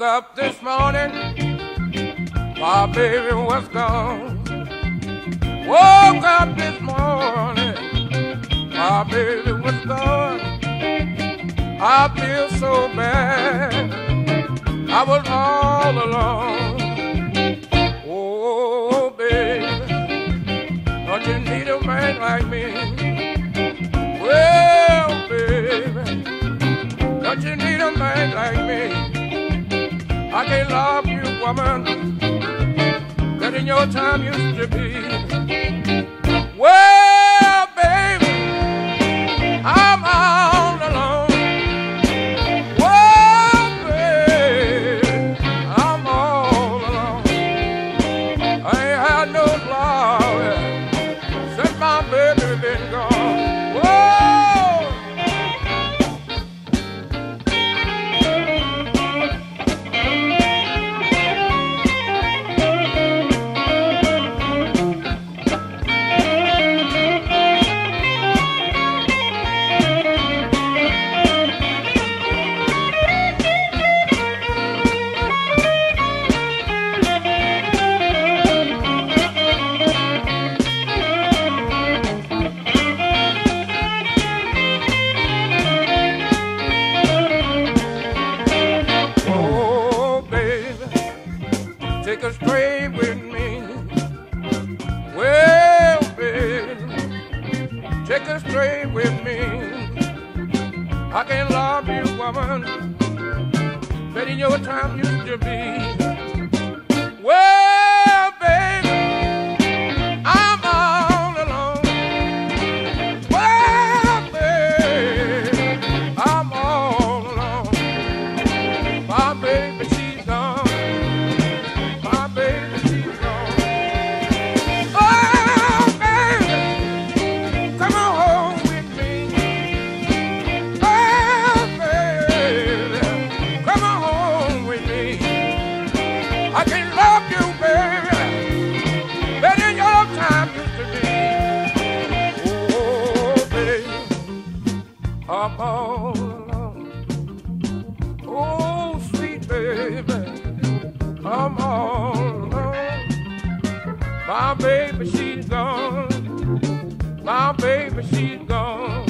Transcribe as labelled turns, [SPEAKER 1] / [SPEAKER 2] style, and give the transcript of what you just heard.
[SPEAKER 1] up this morning, my baby was gone. Woke up this morning, my baby was gone. I feel so bad. I was all alone. Oh, baby, don't you need a man like me? Well, baby, don't you need a man like me? I can't love you, woman, that in your time used to be. Well, baby, I'm all alone. Well, baby, I'm all alone. I ain't had no love since my baby been gone. Take a stray with me. Well, baby, take a stray with me. I can love you, woman, in your time used to be. Alone. Oh, sweet baby, I'm all alone. My baby, she's gone. My baby, she's gone.